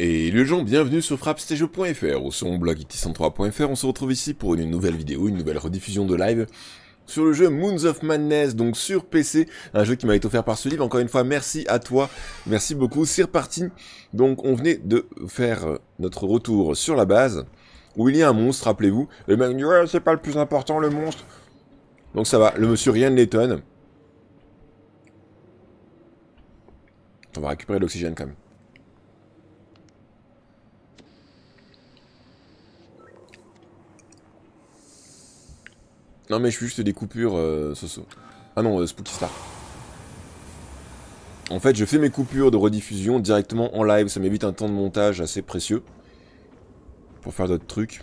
Et les gens, bienvenue sur frappstage.fr ou sur mon blog it103.fr. On se retrouve ici pour une nouvelle vidéo, une nouvelle rediffusion de live sur le jeu Moons of Madness, donc sur PC, un jeu qui m'a été offert par ce livre. Encore une fois, merci à toi, merci beaucoup. C'est reparti. Donc on venait de faire notre retour sur la base, où il y a un monstre, rappelez-vous. Le mec dit ouais, c'est pas le plus important le monstre. Donc ça va, le monsieur rien ne l'étonne. On va récupérer l'oxygène quand même. Non mais je fais juste des coupures, euh, Soso. Ah non, euh, Spooky Star. En fait, je fais mes coupures de rediffusion directement en live, ça m'évite un temps de montage assez précieux. Pour faire d'autres trucs.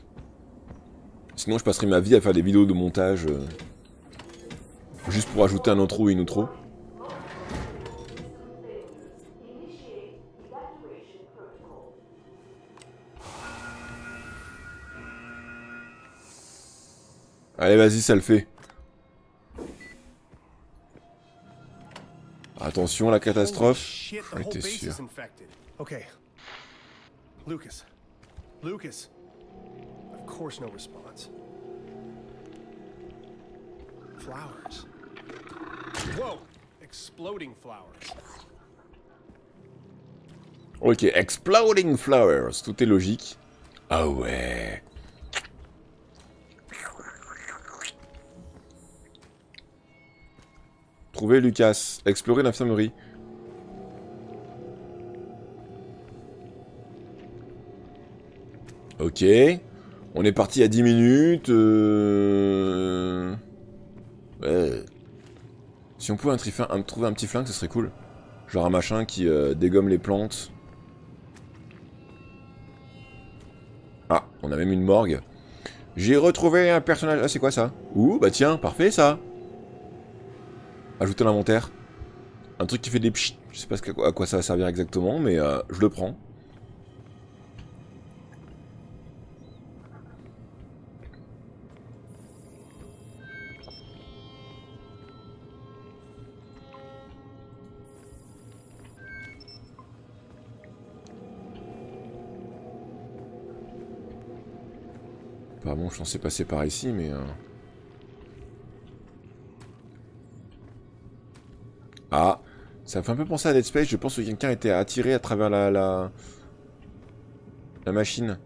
Sinon, je passerai ma vie à faire des vidéos de montage. Euh, juste pour ajouter un intro et une outro. Allez, vas-y, ça le fait. Attention, la catastrophe. J'étais sûr. Okay. Lucas. Lucas. Of course no response. Flowers. Exploding flowers. Ok, exploding flowers. Tout est logique. Ah ouais. Trouver Lucas. Explorer l'infirmerie. Ok. On est parti à 10 minutes. Euh... Si on pouvait trouver un petit flingue, ce serait cool. Genre un machin qui euh, dégomme les plantes. Ah, on a même une morgue. J'ai retrouvé un personnage... Ah, c'est quoi ça? Ouh, bah tiens, parfait ça Ajouter l'inventaire. Un truc qui fait des pchit. Je sais pas à quoi ça va servir exactement, mais euh, je le prends. Apparemment, je pensais passer par ici, mais... Euh, Ah, ça fait un peu penser à Dead Space. Je pense que quelqu'un était attiré à travers la, la, machine.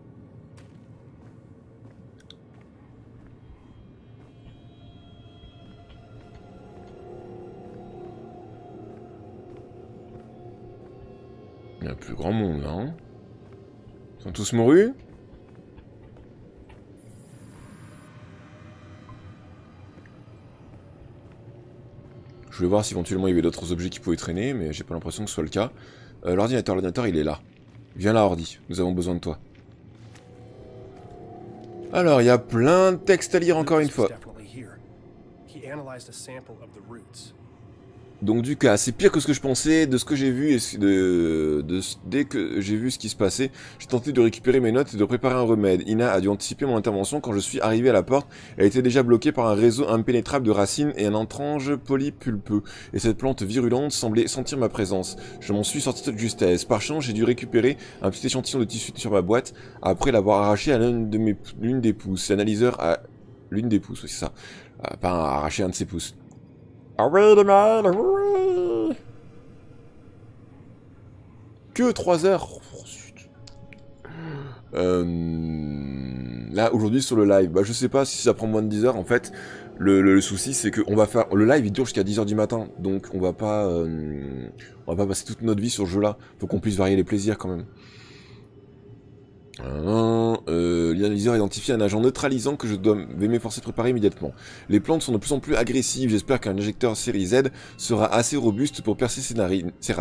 Il y a plus grand monde. Hein? Ils sont tous mourus voulais voir si éventuellement il y avait d'autres objets qui pouvaient traîner, mais j'ai pas l'impression que ce soit le cas. Euh, l'ordinateur, l'ordinateur il est là. Viens là Ordi, nous avons besoin de toi. Alors, il y a plein de textes à lire encore une fois. Donc du cas, c'est pire que ce que je pensais, de ce que j'ai vu, et de, de, dès que j'ai vu ce qui se passait, j'ai tenté de récupérer mes notes et de préparer un remède. Ina a dû anticiper mon intervention quand je suis arrivé à la porte, elle était déjà bloquée par un réseau impénétrable de racines et un entrange polypulpeux, et cette plante virulente semblait sentir ma présence. Je m'en suis sorti de justesse. Par chance, j'ai dû récupérer un petit échantillon de tissu sur ma boîte, après l'avoir arraché à l'une des pouces. L'analyseur a... L'une des pouces, oui c'est ça. Euh, pas arraché un de ses pouces. Que 3 heures oh, euh, Là, aujourd'hui, sur le live, bah, je sais pas si ça prend moins de 10 heures, en fait. Le, souci, c'est que on va faire... Le live, il dure jusqu'à 10 heures du matin, donc on va pas... Euh, on va pas passer toute notre vie sur ce jeu-là. Faut qu'on puisse varier les plaisirs, quand même. Euh, L'analyseur identifie un agent neutralisant que je dois m'efforcer de préparer immédiatement. Les plantes sont de plus en plus agressives, j'espère qu'un injecteur série Z sera assez robuste pour percer ses narines. Ses.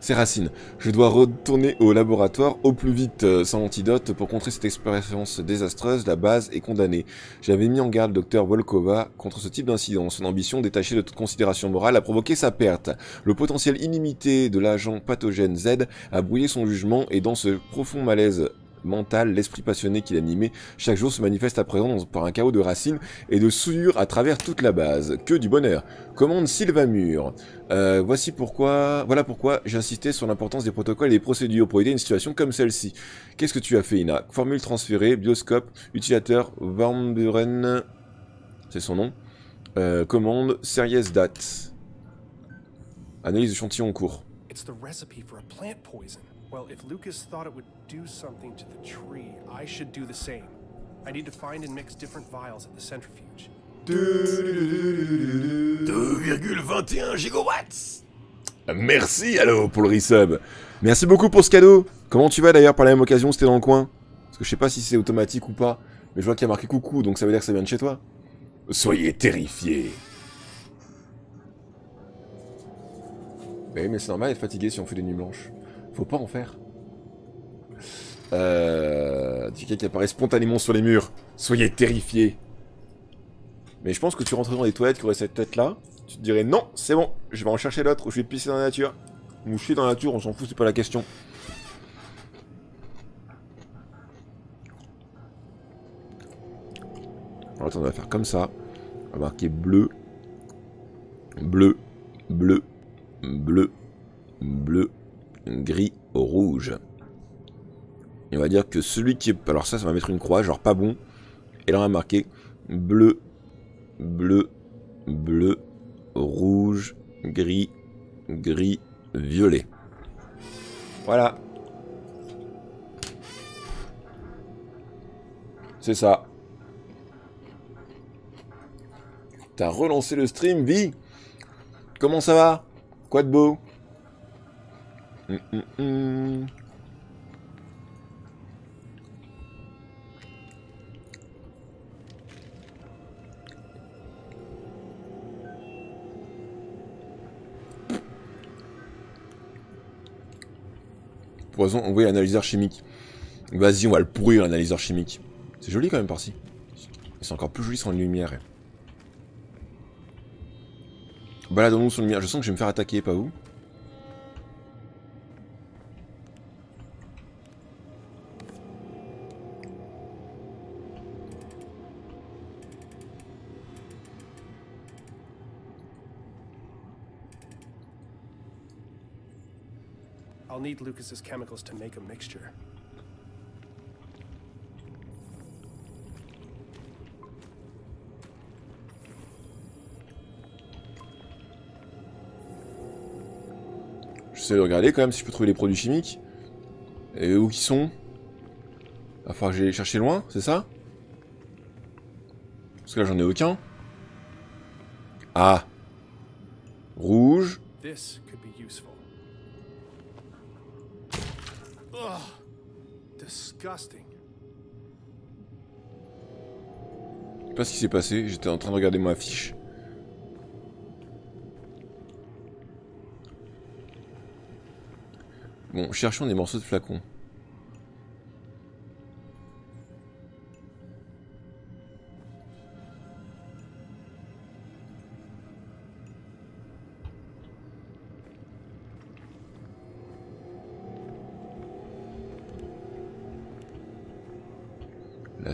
Ses racines. Je dois retourner au laboratoire au plus vite euh, sans antidote pour contrer cette expérience désastreuse, la base est condamnée. J'avais mis en garde Dr Volkova contre ce type d'incident. Son ambition, détachée de toute considération morale, a provoqué sa perte. Le potentiel illimité de l'agent pathogène Z a brouillé son jugement et dans ce profond malaise mental, l'esprit passionné qui l'animait, chaque jour se manifeste à présent par un chaos de racines et de souillures à travers toute la base. Que du bonheur. Commande Sylvamur. Euh, voici pourquoi, voilà pourquoi j'insistais sur l'importance des protocoles et des procédures pour aider une situation comme celle-ci. Qu'est-ce que tu as fait, Ina? Formule transférée, bioscope, utilisateur, Van Buren, c'est son nom. Euh, commande, Series Date. Analyse d'échantillon en cours. It's the recipe for a plant poison. Well, if Lucas thought it would do something to the tree, I should do the same. I need to find and mix different vials at the centrifuge. 2,21 gigawatts Merci, allô, pour le resub. Merci beaucoup pour ce cadeau. Comment tu vas d'ailleurs par la même occasion, c'était dans le coin? Parce que je sais pas si c'est automatique ou pas, mais je vois qu'il y a marqué coucou, donc ça veut dire que ça vient de chez toi. Soyez terrifiés. Bah oui, mais c'est normal d'être fatigué si on fait des nuits blanches. Faut pas en faire. Euh... Qui apparaît spontanément sur les murs. Soyez terrifiés. Mais je pense que tu rentrais dans les toilettes qui auraient cette tête-là, tu te dirais non, c'est bon, je vais en chercher d'autres, ou je vais pisser dans la nature. Ou je suis dans la nature, on s'en fout, c'est pas la question. Alors attends, on va faire comme ça. On va marquer bleu, bleu, bleu, bleu, bleu, gris, rouge. Et on va dire que celui qui est... Alors ça, ça va mettre une croix, genre pas bon. Et là, on va marquer bleu, bleu, bleu, rouge, gris, gris, violet. Voilà. C'est ça. T'as relancé le stream, Vi Comment ça va? Quoi de beau? Hum, hum. Poison, oui, analyseur chimique. Vas-y, on va le pourrir, l'analyseur chimique. C'est joli quand même par-ci. C'est encore plus joli sans lumière. Baladons-nous sur lumière. Je sens que je vais me faire attaquer, pas vous need Lucas's chemicals to make a mixture. J'essaie de regarder quand même si je peux trouver les produits chimiques. Et où ils sont? Va falloir que j'aille les chercher loin, c'est ça? Parce que là j'en ai aucun. Ah Rouge. This could be useful. Ugh. Disgusting. Je sais pas ce qui s'est passé, j'étais en train de regarder ma fiche. Bon, cherchons des morceaux de flacons.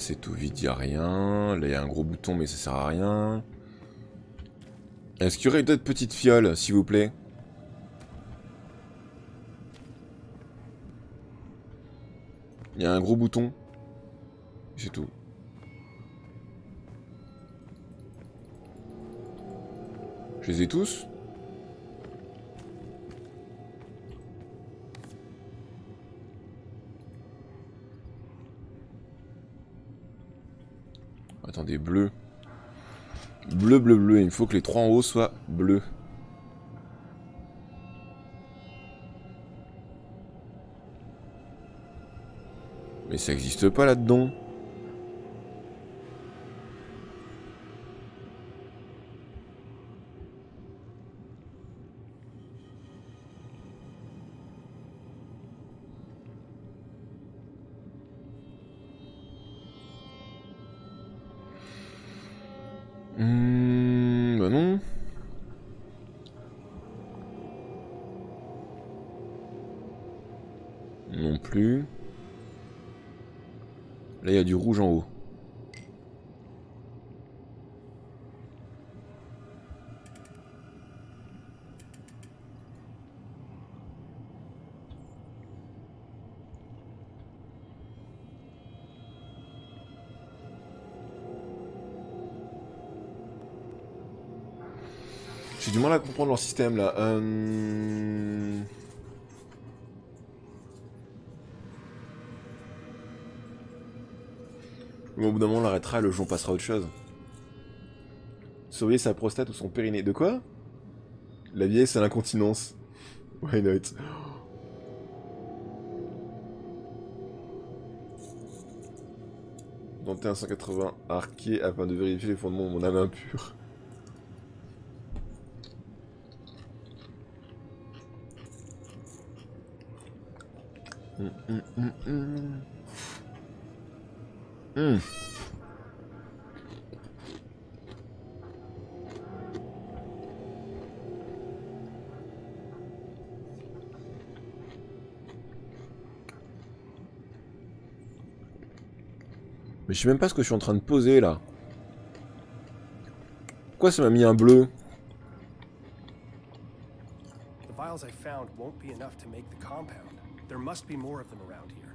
C'est tout vide, y a rien. Là y a un gros bouton mais ça sert à rien. Est-ce qu'il y aurait d'autres petites fioles, s'il vous plaît? Il y a un gros bouton. C'est tout. Je les ai tous? Attendez, bleu. Bleu, bleu, bleu. Il faut que les trois en haut soient bleus. Mais ça existe pas là-dedans. Bah non. Non plus. Là, il y a du rouge en haut. Comprendre leur système là. Euh... Mais au bout d'un moment, on l'arrêtera et le on passera à autre chose. Surveiller sa prostate ou son périnée. De quoi? La vieille, c'est l'incontinence. Why not? Dans 180 arqué afin de vérifier les fondements de mon âme impure. Hum. Hum. Mais je sais même pas ce que je suis en train de poser là. Pourquoi ça m'a mis un bleu The vials I found won't be enough to make the compound. There must be more of them around here.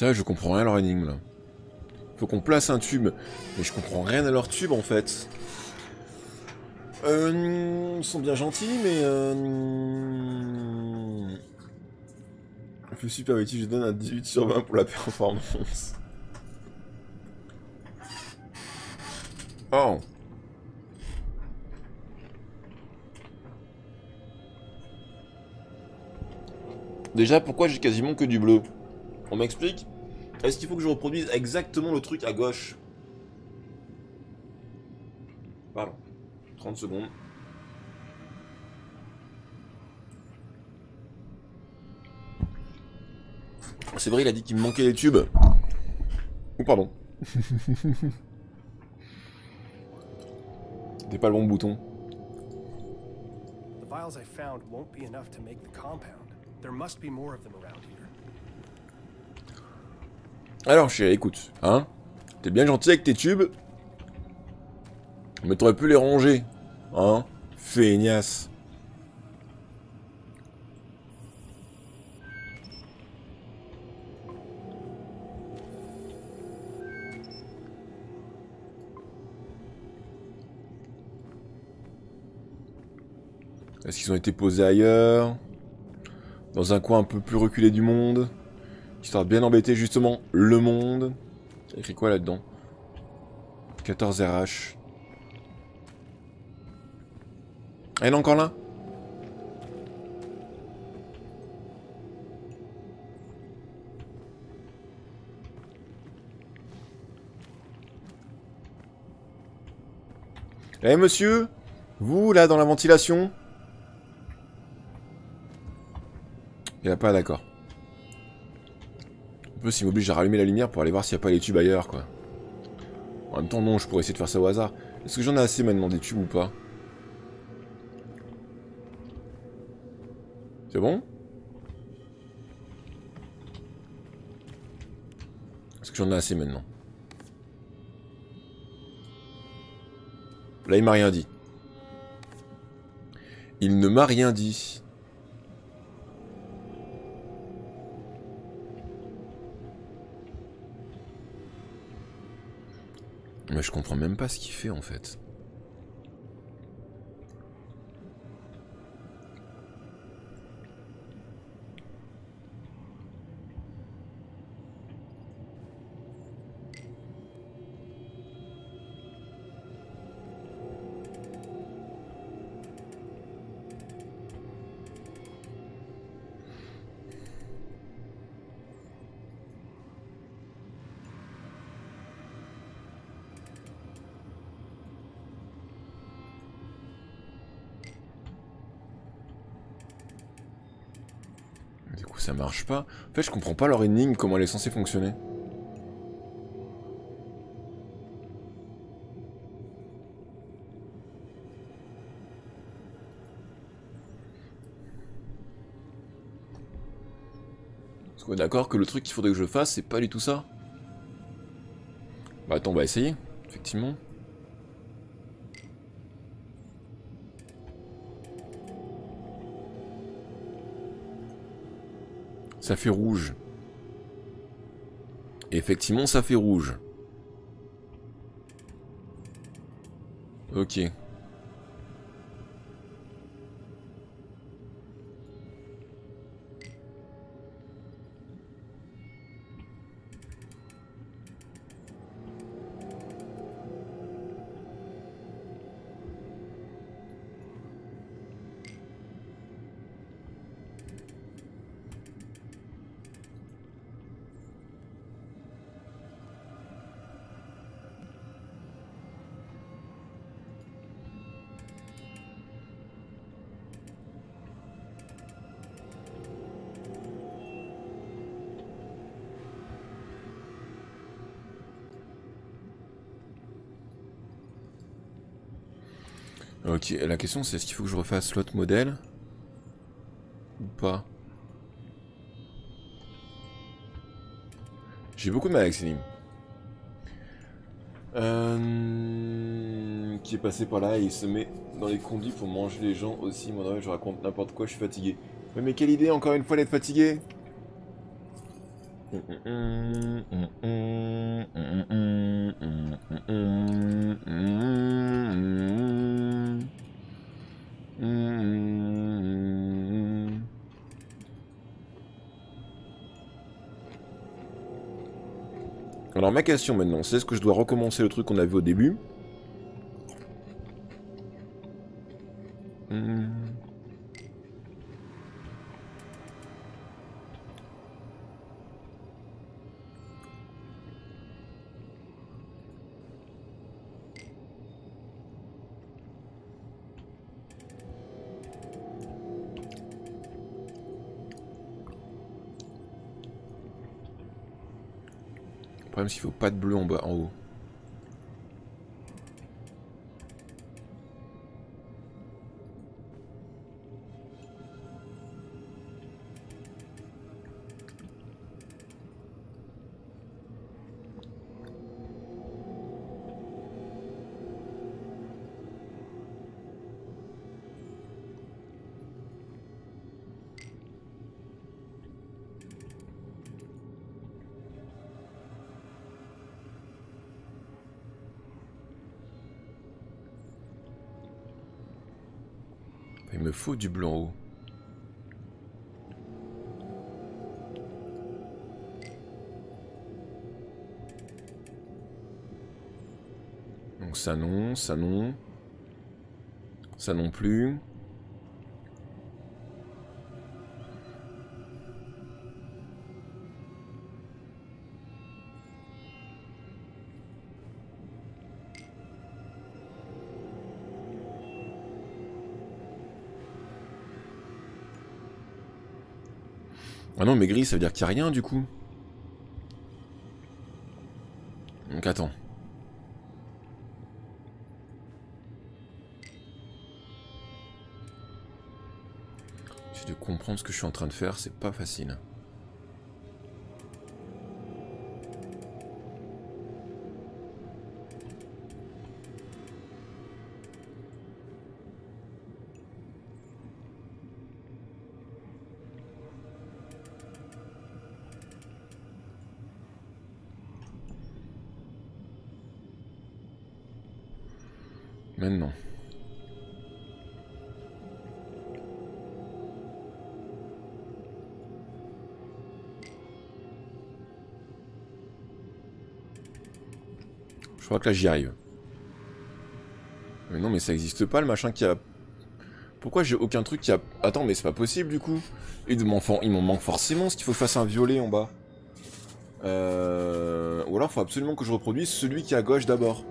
Je comprends rien à leur énigme là. Faut qu'on place un tube. Mais je comprends rien à leur tube en fait. Euh, ils sont bien gentils, mais... Euh... Le super je donne un 18 sur 20 pour la performance. Oh Déjà, pourquoi j'ai quasiment que du bleu? On m'explique? Est-ce qu'il faut que je reproduise exactement le truc à gauche? Pardon. 30 secondes. C'est vrai, il a dit qu'il me manquait les tubes. Oh, pardon. C'était pas le bon bouton. The vials I found won't be enough to make the compound. There must be more of them around here. Alors, chérie, écoute, hein T'es bien gentil avec tes tubes, mais t'aurais pu les ranger, hein Feignasse. Est-ce qu'ils ont été posés ailleurs Dans un coin un peu plus reculé du monde? Histoire de bien embêter justement le monde. Écrit quoi là-dedans? 14 RH. Elle est encore là Eh monsieur Vous là dans la ventilation? Il a pas d'accord. En plus, il m'oblige à rallumer la lumière pour aller voir s'il n'y a pas les tubes ailleurs, quoi. En même temps, non, je pourrais essayer de faire ça au hasard. Est-ce que j'en ai assez maintenant des tubes ou pas? C'est bon? Est-ce que j'en ai assez maintenant? Là, il m'a rien dit. Il ne m'a rien dit. Mais je comprends même pas ce qu'il fait en fait. Pas. En fait, je comprends pas leur énigme, comment elle est censée fonctionner. Parce qu'on est d'accord que le truc qu'il faudrait que je fasse, c'est pas du tout ça. Bah attends, on va essayer, effectivement. Ça fait rouge. effectivement, ça fait rouge. Ok. Ok, la question c'est est-ce qu'il faut que je refasse l'autre modèle Ou pas J'ai beaucoup de mal avec ces euh... Qui est passé par là et il se met dans les conduits pour manger les gens aussi. Moi, je raconte n'importe quoi, je suis fatigué. mais quelle idée encore une fois d'être fatigué Ma question maintenant, c'est est-ce que je dois recommencer le truc qu'on a vu au début Même s'il faut pas de bleu en bas, en haut. Du blanc haut. Donc ça non, ça non. Ça non plus. Ah non, mais gris, ça veut dire qu'il n'y a rien du coup. Donc attends. J'ai de comprendre ce que je suis en train de faire, c'est pas facile. Crois que là j'y arrive. Mais non mais ça existe pas le machin qui a... Pourquoi j'ai aucun truc qui a... Attends mais c'est pas possible du coup. Il m'en manque forcément ce qu'il faut que je fasse un violet en bas. Euh... Ou alors faut absolument que je reproduise celui qui est à gauche d'abord.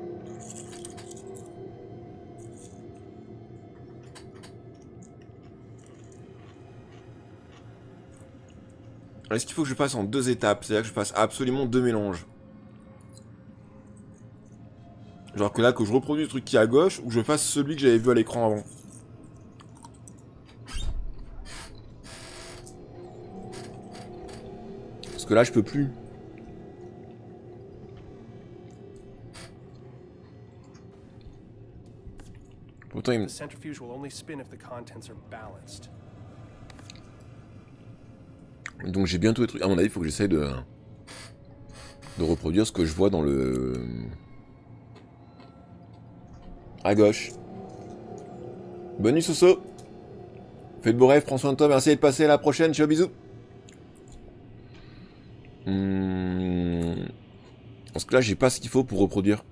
Est-ce qu'il faut que je fasse en deux étapes? C'est-à-dire que je fasse absolument deux mélanges Genre que là, que je reproduis le truc qui est à gauche, ou que je fasse celui que j'avais vu à l'écran avant. Parce que là, je peux plus. Pourtant, il me... Donc j'ai bientôt les trucs. À mon avis, il faut que j'essaye de... de reproduire ce que je vois dans le... À gauche. Bonne nuit, Soso. Fais de beaux rêves, prends soin de toi, merci d'être passé à la prochaine, ciao, bisous. Hmm... Parce que là, j'ai pas ce qu'il faut pour reproduire.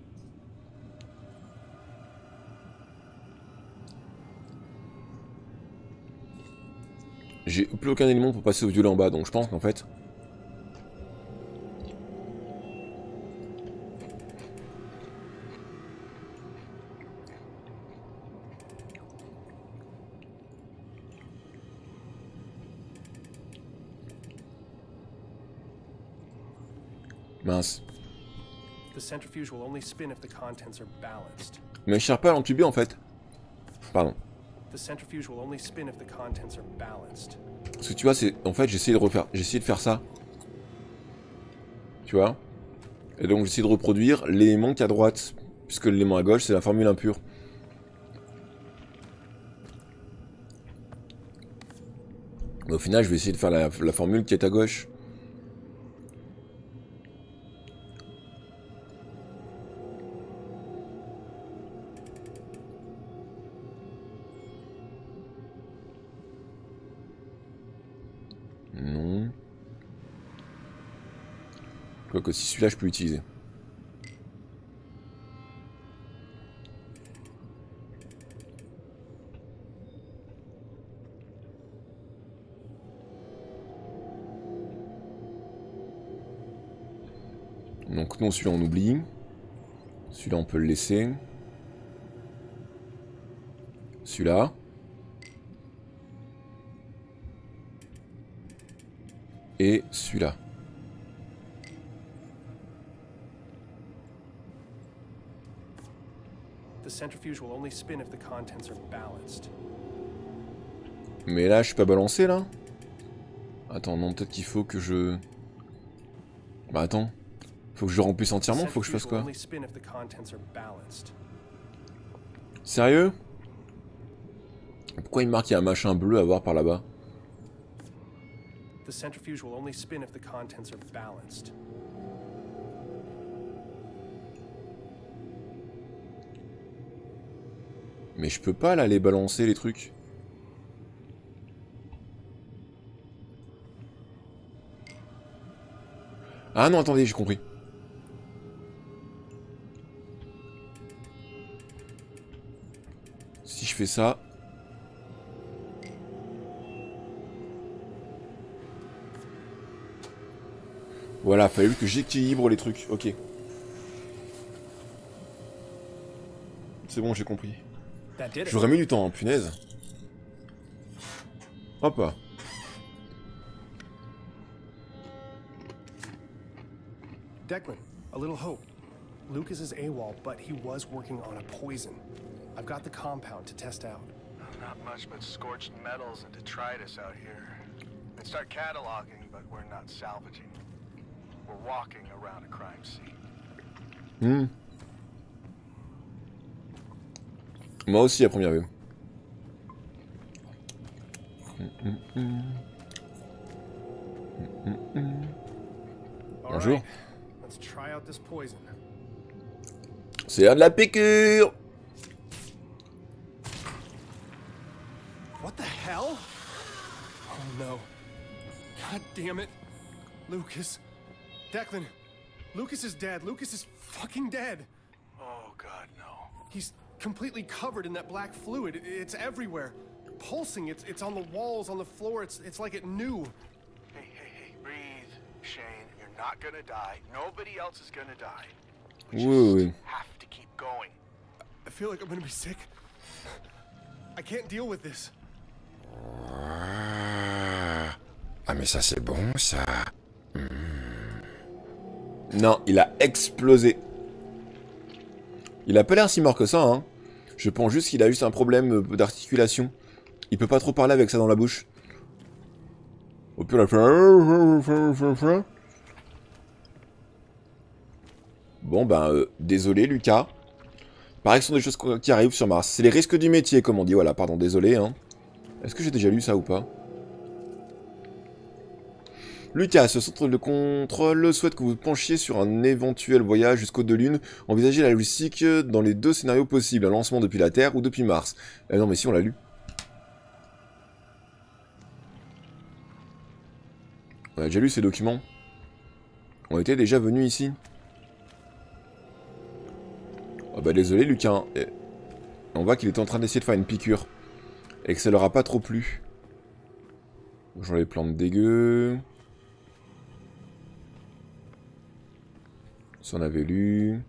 J'ai plus aucun élément pour passer au violet en bas, donc je pense qu'en fait... centrifuge will only spin if the contents are balanced. Mais je cherche pas à l'entuber en fait. Pardon. The centrifuge will only spin if the contents are balanced. Parce que tu vois, c'est en fait, j'ai essayé de refaire, j'ai essayé de faire ça. Tu vois? Et donc j'essaie de reproduire l'élément qui est à droite, puisque l'élément à gauche, c'est la formule impure. Mais au final, je vais essayer de faire la, la formule qui est à gauche. Si celui-là, je peux l'utiliser. Donc non, celui-là on oublie. Celui-là on peut le laisser. Celui-là. Et celui-là. Centrifuge will only spin if the contents are balanced. Mais là, je suis pas balancé là Attends, non, peut-être qu'il faut que je... Bah attends. Faut que je remplisse entièrement, faut que je fasse quoi. Sérieux? Pourquoi il marque qu'il y a un machin bleu à voir par là-bas? Mais je peux pas là les balancer les trucs. Ah non, attendez, j'ai compris. Si je fais ça... Voilà, fallait que j'équilibre les trucs, ok. C'est bon, j'ai compris. That did it. J'aurais mis du temps, hein, punaise. Hop là. Declan, a little hope. Lucas is AWOL, but he was working on a poison. I've got the compound to test out. Not much but scorched metals and detritus out here. They start cataloging, but we're not salvaging. We're walking around a crime scene. Hmm. Moi aussi à première vue. Bonjour. right, Let's try out this poison. C'est de la piqûre What the hell? Oh no. God damn it. Lucas. Declan. Lucas is dead. Lucas is fucking dead. Oh god, no. He's completely covered in that black fluid. It's everywhere. Pulsing. It's it's on the walls, on the floor. It's it's like it knew. Hey, hey, hey, breathe. Shane, you're not gonna die. Nobody else is gonna die. We Oui, just have to keep going. I feel like I'm gonna be sick. I can't deal with this. Ah mais ça c'est bon ça. Hmm. Non, il a explosé. Il a pas l'air si mort que ça, hein. Je pense juste qu'il a juste un problème euh, d'articulation. Il peut pas trop parler avec ça dans la bouche. Au pire. Bon, ben, euh, désolé, Lucas. Pareil ce sont des choses qui arrivent sur Mars. C'est les risques du métier, comme on dit. Voilà, pardon, désolé. Hein. Est-ce que j'ai déjà lu ça ou pas? Lucas, ce centre de contrôle souhaite que vous penchiez sur un éventuel voyage jusqu'au de Lune. Envisagez la logistique dans les deux scénarios possibles, un lancement depuis la Terre ou depuis Mars. Eh non, mais si, on l'a lu. On a déjà lu ces documents. On était déjà venus ici. Oh bah désolé Lucas. Eh, on voit qu'il est en train d'essayer de faire une piqûre. Et que ça leur a pas trop plu. Bonjour les plantes dégueu. On avait lu.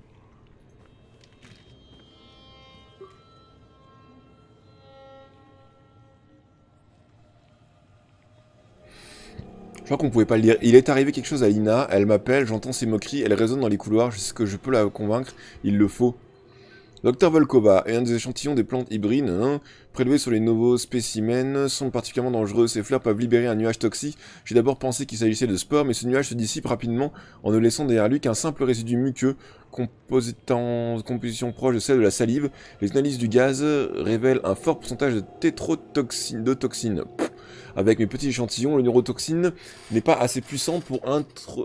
Je crois qu'on pouvait pas le lire. Il est arrivé quelque chose à Lina, elle m'appelle, j'entends ses moqueries, elle résonne dans les couloirs, je sais que je peux la convaincre, il le faut. Dr Volkova est un des échantillons des plantes hybrides, hein, prélevés sur les nouveaux spécimens, sont particulièrement dangereux. Ces fleurs peuvent libérer un nuage toxique. J'ai d'abord pensé qu'il s'agissait de spores, mais ce nuage se dissipe rapidement en ne laissant derrière lui qu'un simple résidu muqueux, composition proche de celle de la salive. Les analyses du gaz révèlent un fort pourcentage de tétrotoxine, de avec mes petits échantillons, le neurotoxine n'est pas assez puissant pour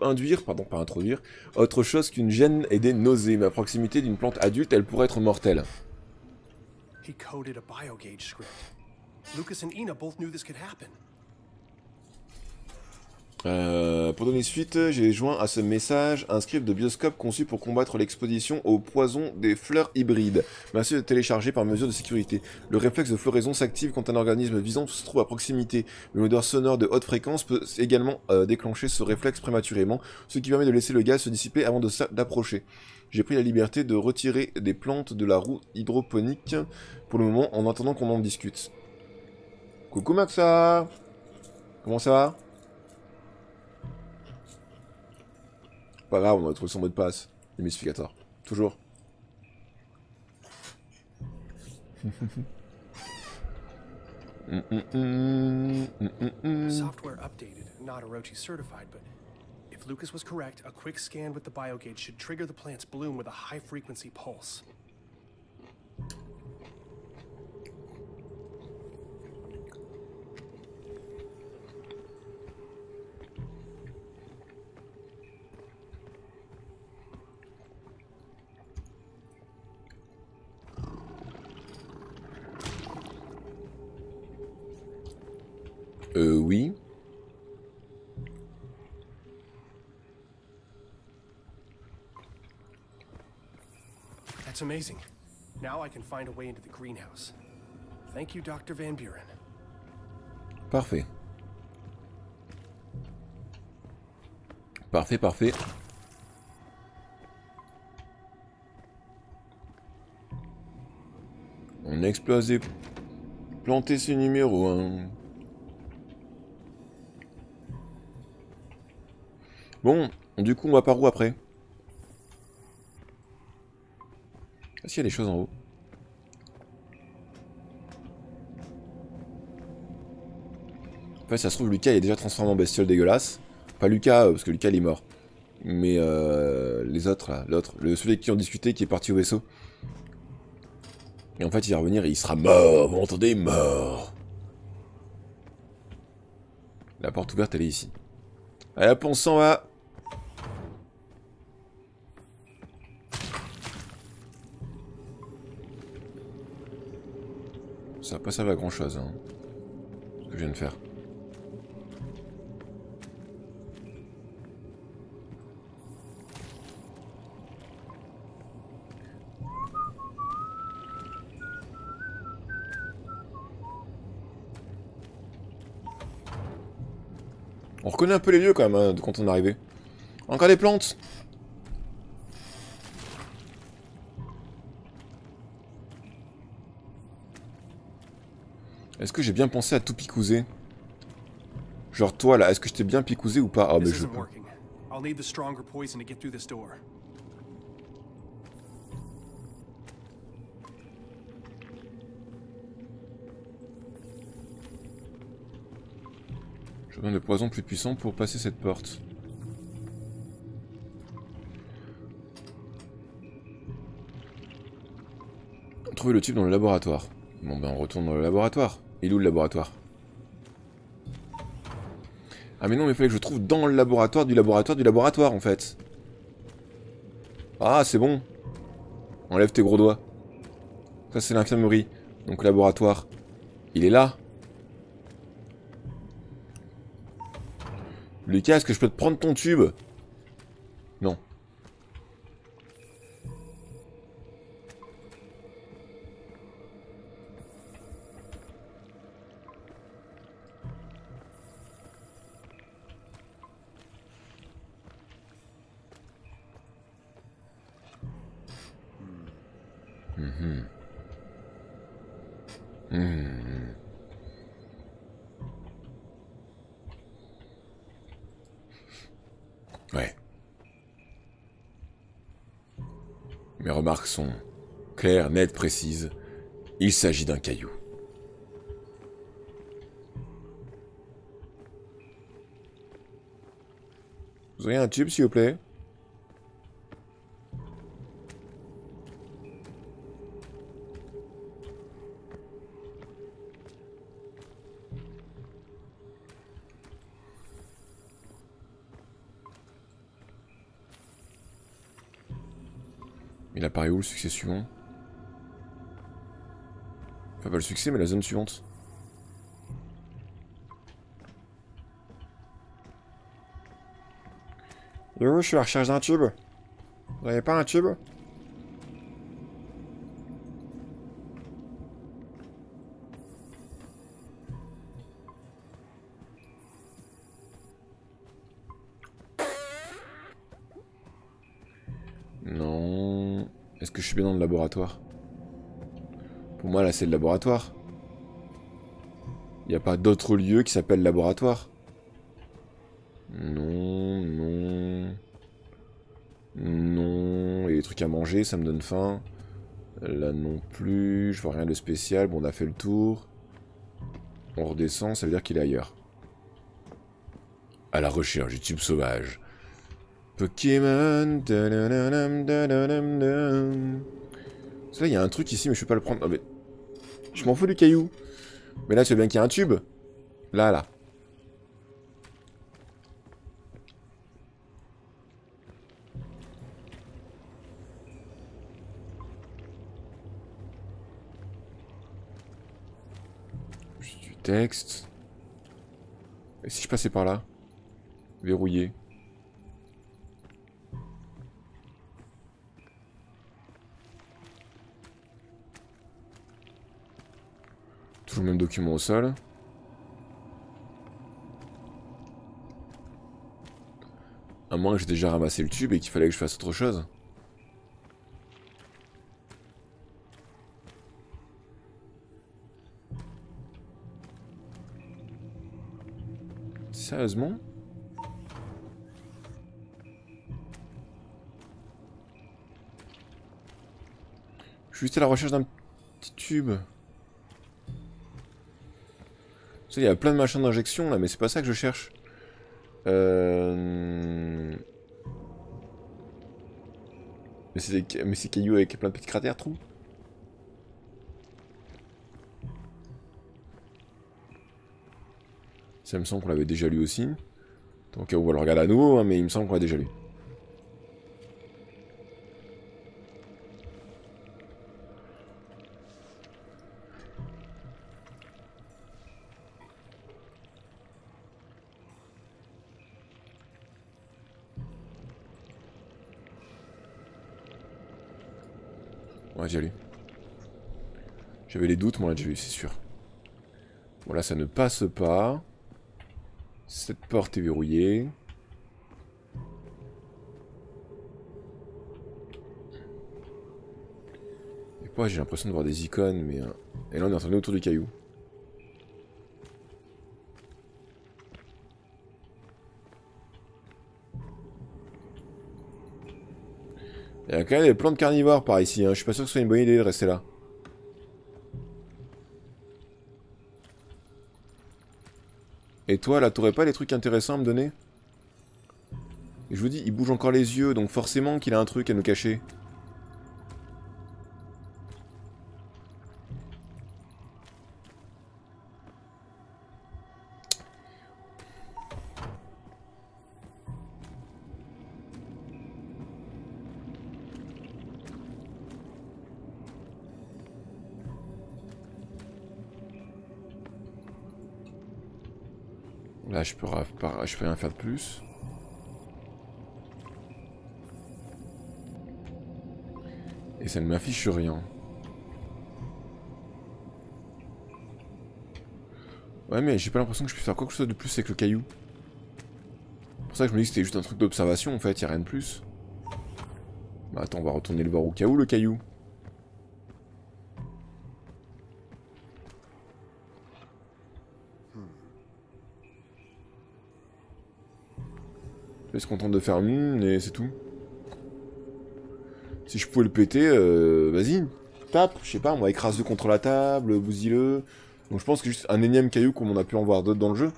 induire, pardon, pas introduire, autre chose qu'une gêne et des nausées. Mais à proximité d'une plante adulte, elle pourrait être mortelle. He coded a biogauge script. Lucas and Ina both knew this could happen. Euh, pour donner suite, j'ai joint à ce message un script de bioscope conçu pour combattre l'exposition au poison des fleurs hybrides. Merci de télécharger par mesure de sécurité. Le réflexe de floraison s'active quand un organisme visant se trouve à proximité. Une odeur sonore de haute fréquence peut également euh, déclencher ce réflexe prématurément, ce qui permet de laisser le gaz se dissiper avant d'approcher. J'ai pris la liberté de retirer des plantes de la roue hydroponique pour le moment en attendant qu'on en discute. Coucou Maxa Comment ça va? Pas grave, on va trouver son mot de passe. Le mystificateur. Toujours. Software updated, not Orochi certified, but if Lucas was correct, a quick scan with the biogate should trigger the plant's bloom with a high frequency pulse. Amazing. Now I can find a way into the greenhouse. Thank you, Dr. Van Buren. Parfait. Parfait, parfait. On a explosé, planté ce numéro 1. Bon, du coup, on va par où après? Est-ce qu'il y a des choses en haut En fait, ça se trouve, Lucas il est déjà transformé en bestiole dégueulasse. Pas Lucas, euh, parce que Lucas il est mort. Mais euh, les autres, là, l'autre, celui qui on discutait, qui est parti au vaisseau. Et en fait, il va revenir et il sera mort, vous m'entendez Mort La porte ouverte, elle est ici. Allez hop, on s'en va pas servir à grand chose, hein. Ce que je viens de faire. On reconnaît un peu les lieux quand même hein, quand on est arrivé. Encore des plantes? Est-ce que j'ai bien pensé à tout picouser? Genre toi là, est-ce que je t'ai bien picousé ou pas? Ah mais je door. J'ai besoin de poison plus puissant pour passer cette porte. Trouver le tube dans le laboratoire. Bon ben on retourne dans le laboratoire. Il est où le laboratoire? Ah mais non mais il fallait que je trouve dans le laboratoire du laboratoire du laboratoire en fait. Ah c'est bon. Enlève tes gros doigts. Ça c'est l'infirmerie. Donc laboratoire. Il est là. Lucas, est-ce que je peux te prendre ton tube? Sont claires, nettes, précises. Il s'agit d'un caillou. Vous auriez un tube, s'il vous plaît? Il apparaît où le succès suivant Enfin pas le succès mais la zone suivante. Yo, je suis à la recherche d'un tube. Vous avez pas un tube? Suis bien dans le laboratoire Pour moi, là, c'est le laboratoire. Il n'y a pas d'autre lieu qui s'appelle laboratoire. Non, non. Non. Il y a des trucs à manger, ça me donne faim. Là non plus. Je vois rien de spécial. Bon, on a fait le tour. On redescend, ça veut dire qu'il est ailleurs. À la recherche du tube sauvage. Pokémon. Là, il y a un truc ici, mais je peux pas le prendre. Non, mais... Je m'en fous du caillou. Mais là, tu veux bien qu'il y ait un tube? Là, là. Juste du texte. Et si je passais par là? Verrouillé. Toujours le même document au sol. À moins que j'ai déjà ramassé le tube et qu'il fallait que je fasse autre chose. Sérieusement? Je suis juste à la recherche d'un petit tube. Il y a plein de machins d'injection là, mais c'est pas ça que je cherche. Euh... Mais c'est des... cailloux avec plein de petits cratères, trous. Ça me semble qu'on l'avait déjà lu aussi. Donc on va le regarder à nouveau, hein, mais il me semble qu'on l'a déjà lu. doute, mais on déjà c'est sûr. Voilà, ça ne passe pas. Cette porte est verrouillée. Et quoi, j'ai l'impression de voir des icônes, mais... Hein, et là, on est entendu autour du caillou. Il y a quand même des plantes carnivores par ici, hein. je suis pas sûr que ce soit une bonne idée de rester là. Et toi, là, t'aurais pas des trucs intéressants à me donner? Et je vous dis, il bouge encore les yeux, donc forcément qu'il a un truc à nous cacher. Je peux rien faire de plus. Et ça ne m'affiche rien. Ouais, mais j'ai pas l'impression que je puisse faire quoi que ce soit de plus avec le caillou. C'est pour ça que je me dis que c'était juste un truc d'observation, en fait, y a rien de plus. Bah attends, on va retourner le voir au cas où, le caillou. Je se contente de faire mmm et c'est tout. Si je pouvais le péter, euh, vas-y, tape, je sais pas, moi, écrase-le contre la table, bousille-le. Donc je pense que juste un énième caillou comme on a pu en voir d'autres dans le jeu.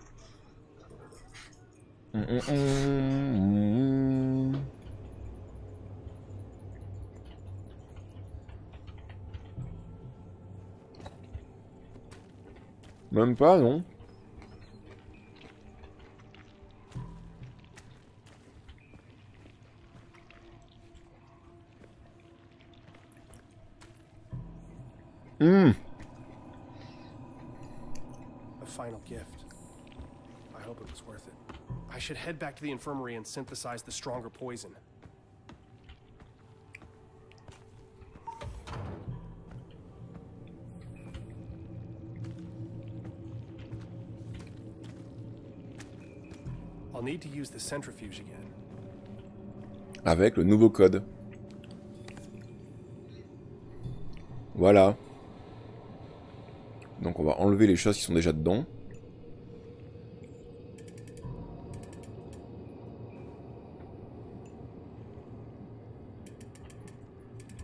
Même pas, non Hmm. A final gift. I hope it was worth it. I should head back to the infirmary and synthesize the stronger poison. I'll need to use the centrifuge again. Avec le nouveau code. Voilà. Les choses qui sont déjà dedans.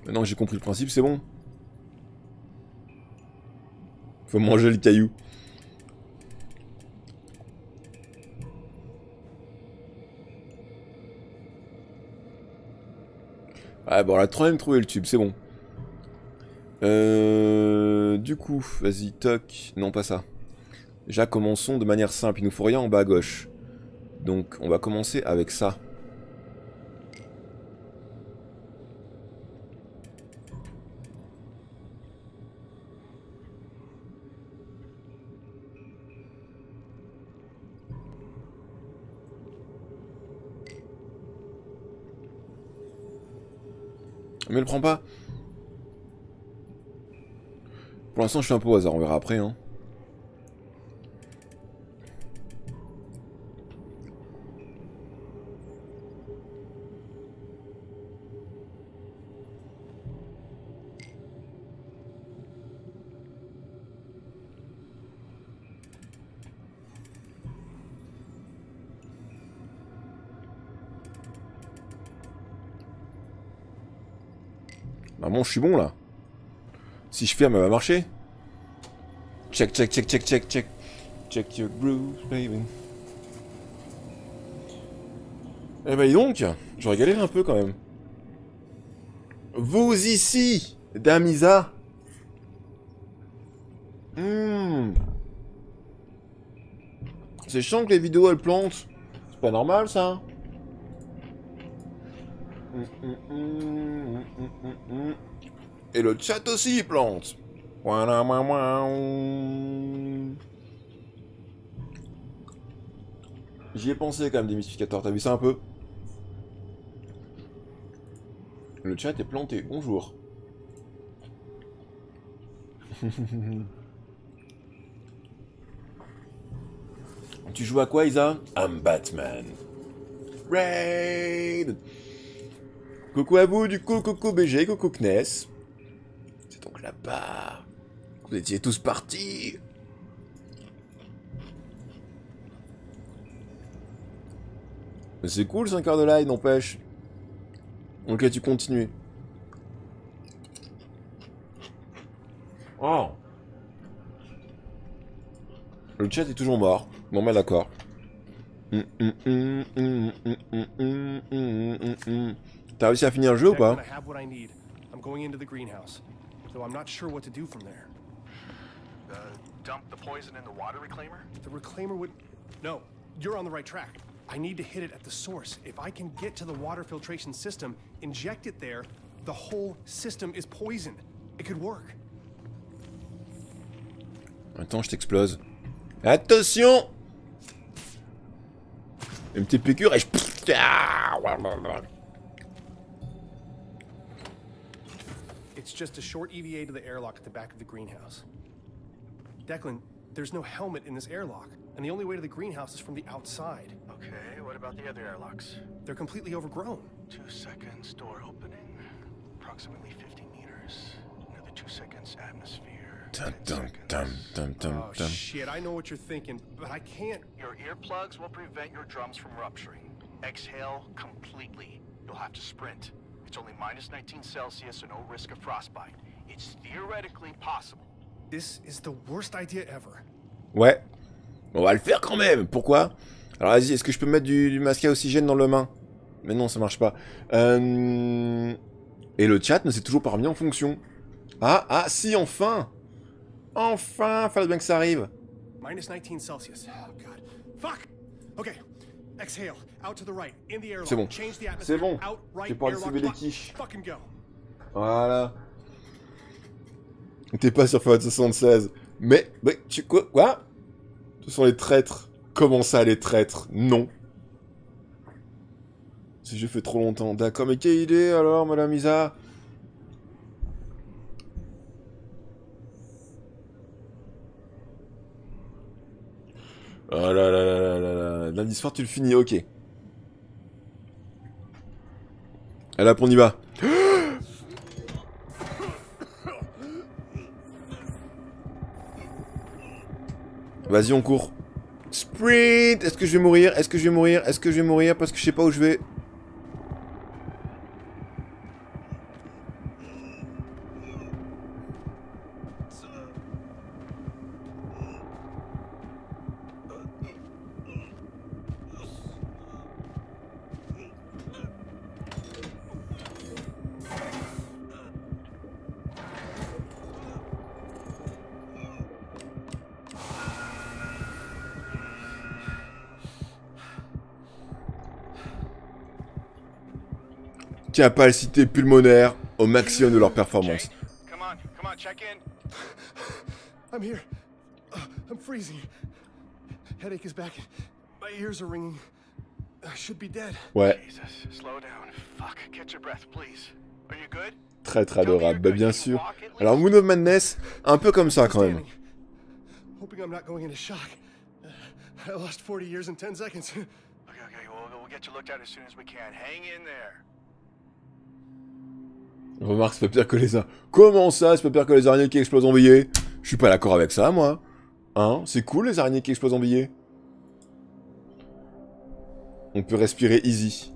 Maintenant que j'ai compris le principe, c'est bon. Faut manger le caillou. Ah bon, on a quand même trouvé le tube, c'est bon. Euh, du coup, vas-y, toc. Non, pas ça. Déjà, commençons de manière simple. Il nous faut rien en bas à gauche. Donc, on va commencer avec ça. Mais le prends pas pour l'instant, je suis un peu au hasard, on verra après. Hein. Bah bon, je suis bon là. Si je ferme, elle va marcher. Check, check, check, check, check, check. Check your groove, baby. Eh ben donc, j'aurais galéré un peu quand même. Vous ici, Damisa. Hmm. C'est chiant que les vidéos elles plantent. C'est pas normal ça. Et le chat aussi il plante. J'y ai pensé quand même des mystificateurs, t'as vu ça un peu? Le chat est planté, bonjour. tu joues à quoi Isa? I'm Batman. Raid Coucou à vous du coup, coucou BG, coucou Kness là-bas. Vous étiez tous partis. Mais c'est cool 5 heures de live, n'empêche. Ok, tu continues. Oh Le chat est toujours mort. Bon bah d'accord. T'as réussi à finir le jeu ou pas? Declan, I have what I need. I'm going into the greenhouse, though I'm not sure what to do from there. Uh, dump the poison in the water reclaimer? The reclaimer would. No, you're on the right track. I need to hit it at the source. If I can get to the water filtration system, inject it there, the whole system is poisoned. It could work. Attends, je t'explose. Attention Une petite piqûre et je... Ah, It's just a short EVA to the airlock at the back of the greenhouse. Declan, there's no helmet in this airlock, and the only way to the greenhouse is from the outside. Okay, what about the other airlocks? They're completely overgrown. Two seconds, door opening. Approximately 50 meters. Another two seconds, atmosphere. Dum, 10 dum, seconds. dum, dum, dum, Oh dum. shit, I know what you're thinking, but I can't. Your earplugs will prevent your drums from rupturing. Exhale completely. You'll have to sprint. It's only minus 19 Celsius, so no risk of frostbite. It's theoretically possible. This is the worst idea ever. Ouais. On va le faire quand même. Pourquoi? Alors vas-y, est-ce que je peux mettre du, du masque à oxygène dans le main? Mais non, ça marche pas. Euh... Et le chat ne s'est toujours pas remis en fonction. Ah, ah, si, enfin Enfin, fallait bien que ça arrive. Minus 19 Celsius. Oh god. Fuck! Okay. C'est bon. C'est bon. J'ai pas distribué les quiches. Voilà. T'es pas sur Fallout 76. Mais, mais, tu, quoi, quoi? Ce sont les traîtres. Comment ça, les traîtres? Non. Si j'ai fait trop longtemps. D'accord, mais quelle idée alors, madame Isa? Oh là là là là là là. Lundi soir, tu le finis, ok. Allez on y va. Vas-y, on court. Sprint Est-ce que je vais mourir? Est-ce que je vais mourir? Est-ce que je vais mourir? Parce que je sais pas où je vais. Capacité pulmonaire au maximum de leur performance. I'm here. Uh, I'm freezing. Headache is back. My ears are ringing. I should be dead. Ouais, Jesus, slow down. Fuck, catch your breath, please. Are you good? très très adorable, bah, bien sûr. Alors Moon of Madness, un peu comme ça quand même. Hoping I'm not going into shock. I lost 40 years in 10 seconds. Okay, okay, we'll, we'll get you looked at as soon as we can. Hang in there. Remarque, c'est pas pire que les araignées. Comment ça, c'est pas pire que les araignées qui explosent en billets? Je suis pas d'accord avec ça, moi. Hein? C'est cool les araignées qui explosent en billets? On peut respirer easy.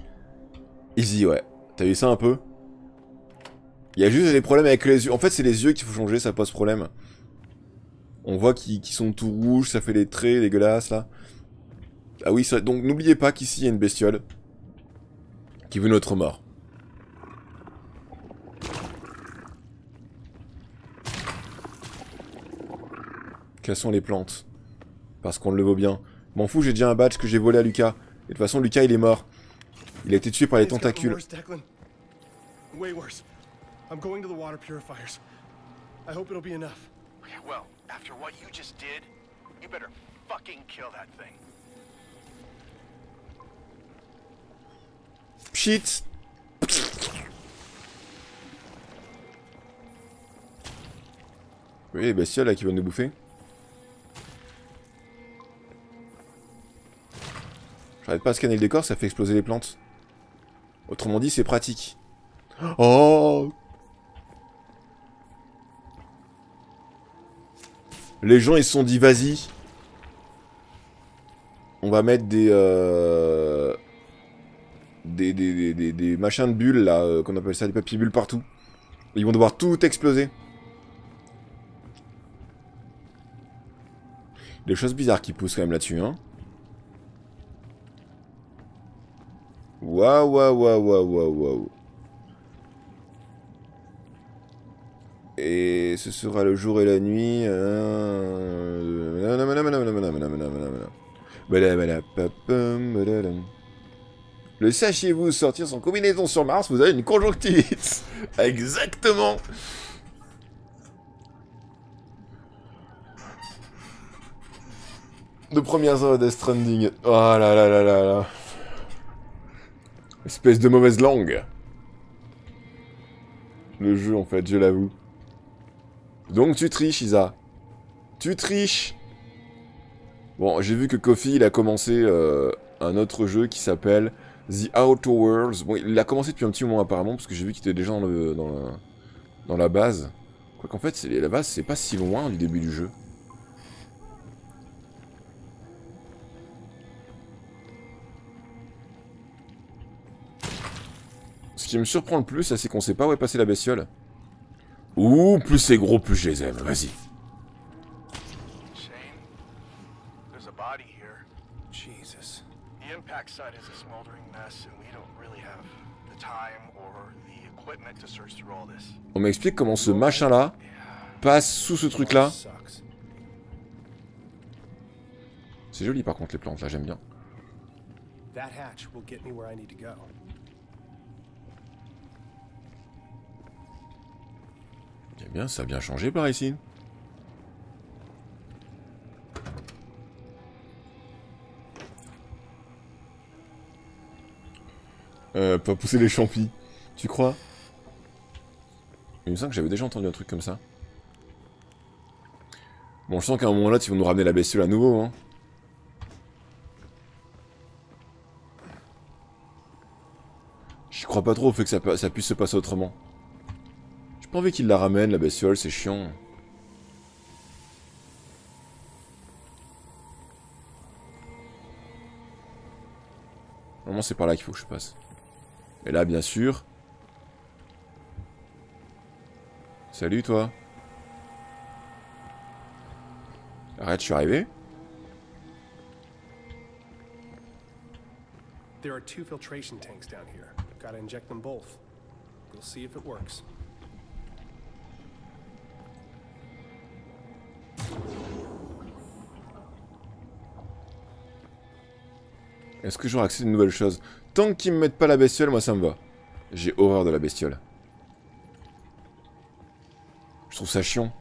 Easy, ouais. T'as vu ça un peu? Il y a juste des problèmes avec les yeux. En fait, c'est les yeux qu'il faut changer, ça pose problème. On voit qu'ils qu'ils sont tout rouges, ça fait des traits dégueulasses, là. Ah oui, ça... donc n'oubliez pas qu'ici, il y a une bestiole. Qui veut notre mort. Quelles sont les plantes? Parce qu'on le vaut bien. M'en fous, j'ai déjà un badge que j'ai volé à Lucas. Et de toute façon, Lucas, il est mort. Il a été tué par les tentacules. Way worse. I'm going to the water purifiers. I hope it'll be enough. Okay, well, after what you just did, you better fucking kill that thing. Shit Oui, les bestioles là qui veulent nous bouffer. J'arrête pas à scanner le décor, ça fait exploser les plantes. Autrement dit, c'est pratique. Oh Les gens, ils se sont dit, vas-y. On va mettre des... Euh... Des, des, des, des, machins de bulles, là, euh, qu'on appelle ça, des papiers bulles partout. Ils vont devoir tout exploser. Des choses bizarres qui poussent quand même là-dessus, hein. Waouh, waouh, waouh, waouh, waouh. Et ce sera le jour et la nuit. Le sachiez-vous sortir son combinaison sur Mars, vous avez une conjonctivite. Exactement. De premières heures de Death Stranding. Oh là là là là là. Espèce de mauvaise langue. Le jeu, en fait, je l'avoue. Donc tu triches, Isa. Tu triches Bon, j'ai vu que Kofi, il a commencé euh, un autre jeu qui s'appelle The Outer Worlds. Bon, il a commencé depuis un petit moment apparemment, parce que j'ai vu qu'il était déjà dans, la, dans la base. Quoi qu'en fait, la base, c'est pas si loin du début du jeu. Ce qui me surprend le plus, c'est qu'on sait pas où est passée la bestiole. Ouh, plus c'est gros, plus je les aime. Vas-y. Shane, there's a body here. Jesus. The impact site is a smoldering mess, and we don't really have the time or the equipment to search through all this. On m'explique comment ce machin-là passe sous ce truc-là. Sucks. C'est joli par contre les plantes, là j'aime bien. Eh bien, ça a bien changé par ici. Euh, pas pousser les champis. Tu crois? Il me semble que j'avais déjà entendu un truc comme ça. Bon, je sens qu'à un moment là, tu vas nous ramener la bestiole à nouveau, hein. J'y crois pas trop au fait que ça, ça puisse se passer autrement. Envie qu'il la ramène, la bestiole, c'est chiant. Normalement, c'est par là qu'il faut que je passe. Et là, bien sûr... Salut, toi. Arrête, je suis arrivé. There are two filtration tanks down here. Gotta inject them both. We'll see if it works. Est-ce que j'aurai accès à de nouvelles choses Tant qu'ils me mettent pas la bestiole, moi ça me va. J'ai horreur de la bestiole. Je trouve ça chiant.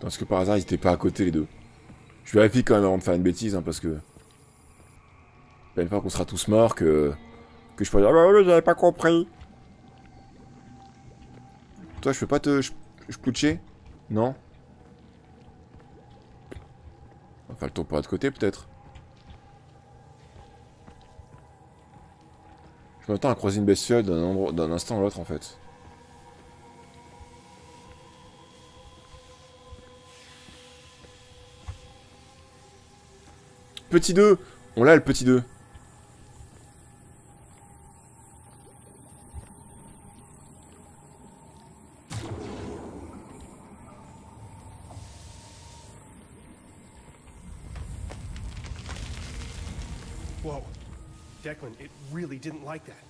Parce que par hasard, ils étaient pas à côté les deux. Je vérifie quand même avant de faire une bêtise, hein, parce que... Pas une fois qu'on sera tous morts, que... Que je peux dire, oui, j'avais pas compris. Toi, je peux pas te... Je, ploucher Non On va faire le tour pour l'autre côté, peut-être. Je m'attends à croiser une bestiole d'un instant à l'autre, en fait. Petit 2 On l'a, le petit 2. Like that.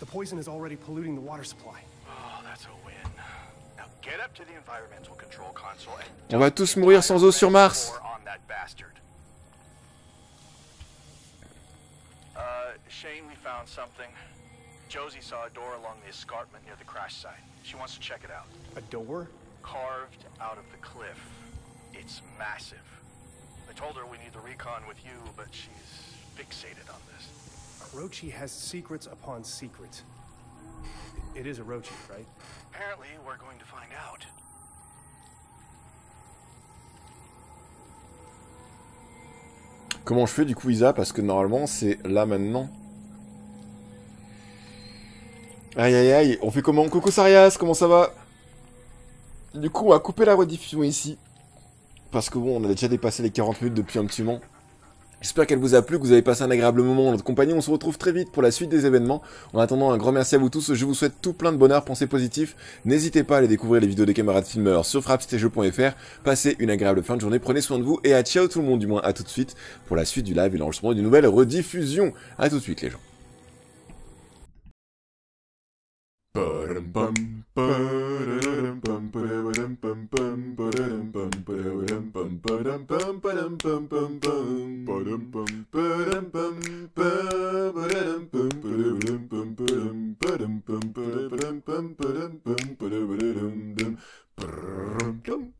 The poison is already polluting the water supply. Oh, that's a win. Now get up to the environmental control console and On va tous mourir sans eau sur Mars. on that bastard. Uh, Shane, we found something. Josie saw a door along the escarpment near the crash site. She wants to check it out. A door? Carved out of the cliff. It's massive. I told her we need the recon with you, but she's fixated on this. Orochi has secrets upon secrets. It is Orochi, right? Apparently, we're going to find out. Comment je fais du coup Isa? Parce que normalement c'est là maintenant. Aïe aïe aïe, on fait comment? Coco Sarias, comment ça va? Du coup on va couper la rediffusion ici. Parce que bon, on a déjà dépassé les 40 minutes depuis un petit moment. J'espère qu'elle vous a plu, que vous avez passé un agréable moment en notre compagnie. On se retrouve très vite pour la suite des événements. En attendant, un grand merci à vous tous. Je vous souhaite tout plein de bonheur, pensez positif. N'hésitez pas à aller découvrir les vidéos des camarades filmeurs sur frappstagejeux.fr. Passez une agréable fin de journée, prenez soin de vous et à ciao tout le monde, du moins à tout de suite pour la suite du live et l'enregistrement d'une nouvelle rediffusion. À tout de suite les gens. Dum.